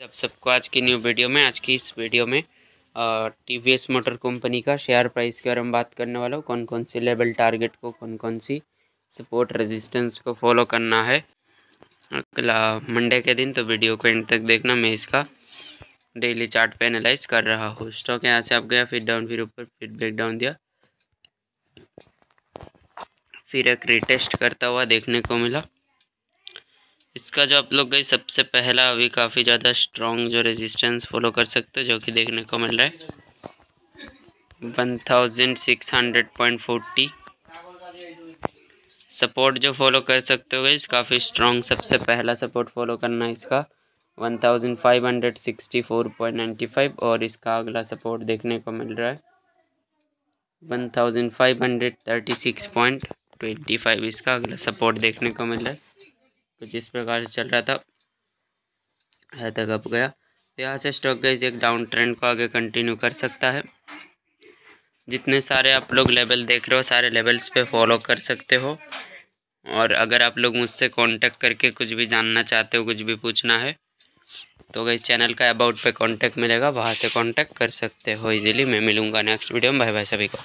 जब सबको आज की न्यू वीडियो में, आज की इस वीडियो में T V S motor company का शेयर प्राइस के बारे में बात करने वाला हूँ। कौन कौन सी लेवल टारगेट को कौन कौन सी सपोर्ट रेजिस्टेंस को फॉलो करना है। अगला मंडे के दिन तो वीडियो को एंड तक देखना, मैं इसका डेली चार्ट पे एनालाइज कर रहा हूँ। स्टॉक यहाँ से आप गया, फिर डाउन फिर ऊपर, फिर ब्रेक डाउन दिया। फिर एक रिटेस्ट करता हुआ देखने को मिला। इसका जो आप लोग गई सबसे पहला अभी काफ़ी ज़्यादा स्ट्रॉन्ग जो रेजिस्टेंस फॉलो कर सकते हो, जो कि देखने को मिल रहा है। One thousand six hundred point forty support जो फॉलो कर सकते हो गई काफ़ी स्ट्रॉन्ग सबसे पहला सपोर्ट फॉलो करना है इसका। One thousand five hundred sixty four point ninety five और इसका अगला सपोर्ट देखने को मिल रहा है। One thousand five hundred thirty six point twenty five इसका अगला सपोर्ट देखने को मिल रहा है। कुछ इस प्रकार से चल रहा था है तक अब गया। यहाँ से स्टॉक गाइज़ एक डाउन ट्रेंड को आगे कंटिन्यू कर सकता है। जितने सारे आप लोग लेवल देख रहे हो, सारे लेवल्स पे फॉलो कर सकते हो। और अगर आप लोग मुझसे कांटेक्ट करके कुछ भी जानना चाहते हो, कुछ भी पूछना है तो गई चैनल का अबाउट पे कांटेक्ट मिलेगा। वहाँ से कांटेक्ट कर सकते हो इजीली मैं मिलूँगा नेक्स्ट वीडियो में। भाई भाई सभी को।